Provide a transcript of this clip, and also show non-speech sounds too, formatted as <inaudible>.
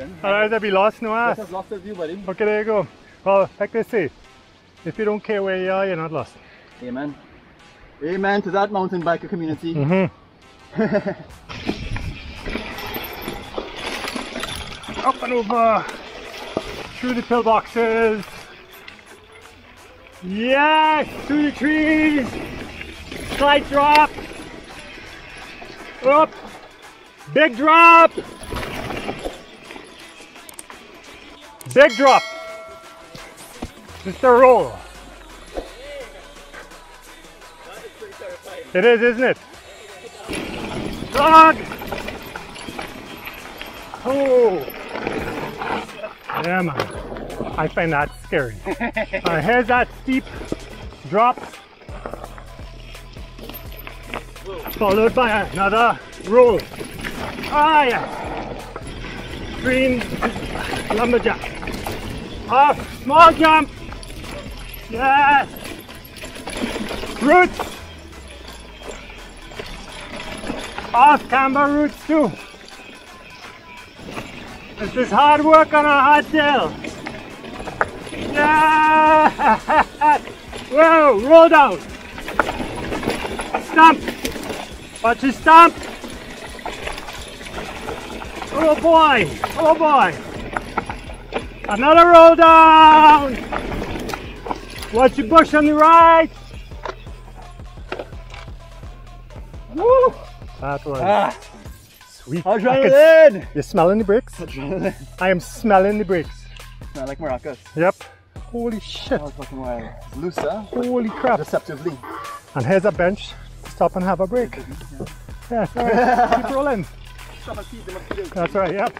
Otherwise I'd be lost now. Just have lost their view, buddy. Okay, there you go. Well, like they say, if you don't care where you are, you're not lost. Amen. Amen to that mountain biker community. Mm-hmm. <laughs> Up and over, through the pillboxes. Yes, through the trees. Slight drop. Up. Big drop. Big drop. Just a roll. It is, isn't it? Dog! Oh! Yeah, man. I find that scary. <laughs> uh, here's that steep drop, followed by another roll. Ah, yes. Green lumberjack. Off, ah, small jump. Yes. Roots. Off ah, camber roots too. This is hard work on a hardtail. Yeah! <laughs> Whoa, roll down. Stomp. Watch your stomp. Oh boy, oh boy. Another roll down. Watch your bush on the right. Woo! That was Ah, sweet. Adrenaline! You're smelling the bricks? Adrenaline. I am smelling the bricks. Smell like maracas. Yep. Holy shit. That was fucking wild. Loose, huh? Holy crap. Deceptively. And here's a bench. Stop and have a break. Yeah, right. Keep rolling. That's right, yep.